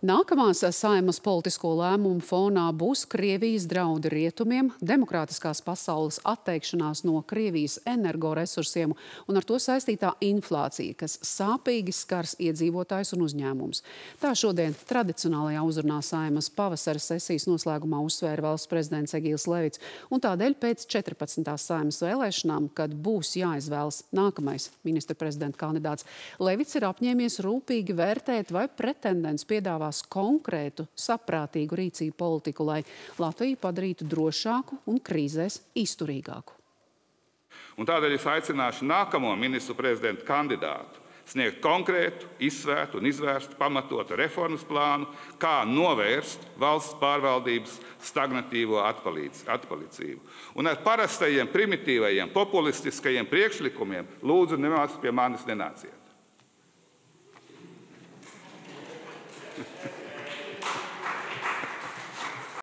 Nākamās saimas politisko lēmumu fonā būs Krievijas draudi rietumiem, demokrātiskās pasaules atteikšanās no Krievijas energoresursiem un ar to saistītā inflācija, kas sāpīgi skars iedzīvotājs un uzņēmums. Tā šodien tradicionālajā uzrunā saimas pavasara sesijas noslēgumā uzsvēra valsts prezidents Egīls Levits, un tādēļ pēc 14. saimas vēlēšanām, kad būs jāizvēlas nākamais ministra prezidenta kandidāts, Levits ir apņēmies rūpīgi vērtēt, vai pretendents piedāvā piedāvās konkrētu, saprātīgu rīcību politiku, lai Latviju padarītu drošāku un krīzēs izturīgāku. Un tādēļ es aicināšu nākamo ministru prezidentu kandidātu sniegt konkrētu, izsvērtu un izvērstu pamatotu reformas plānu, kā novērst valsts pārvaldības stagnatīvo atpalicību. Un ar parastajiem, primitīvajiem, populistiskajiem priekšlikumiem lūdzu nemaz pie manis nenāciet.